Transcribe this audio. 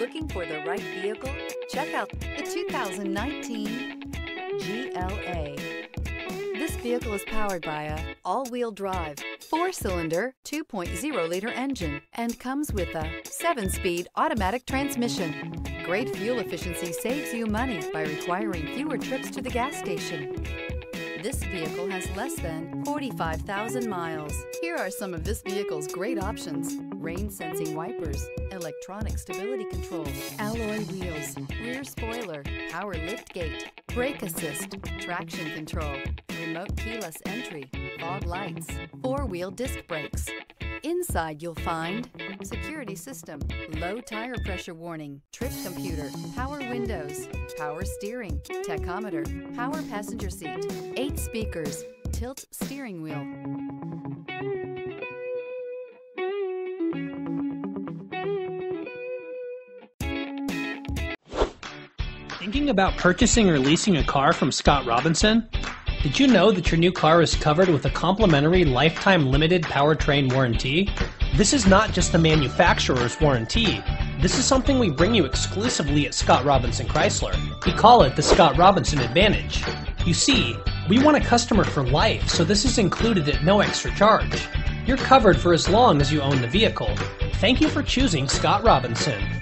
Looking for the right vehicle? Check out the 2019 GLA. This vehicle is powered by a all-wheel drive, four-cylinder, 2.0-liter engine and comes with a seven-speed automatic transmission. Great fuel efficiency saves you money by requiring fewer trips to the gas station. This vehicle has less than 45,000 miles. Here are some of this vehicle's great options. Rain sensing wipers, electronic stability control, alloy wheels, rear spoiler, power lift gate, brake assist, traction control, remote keyless entry, fog lights, four-wheel disc brakes. Inside you'll find security system, low tire pressure warning, trip computer, power windows, power steering, tachometer, power passenger seat, eight speakers, tilt steering wheel. Thinking about purchasing or leasing a car from Scott Robinson? Did you know that your new car is covered with a complimentary lifetime limited powertrain warranty? This is not just the manufacturer's warranty. This is something we bring you exclusively at Scott Robinson Chrysler. We call it the Scott Robinson Advantage. You see, we want a customer for life, so this is included at no extra charge. You're covered for as long as you own the vehicle. Thank you for choosing Scott Robinson.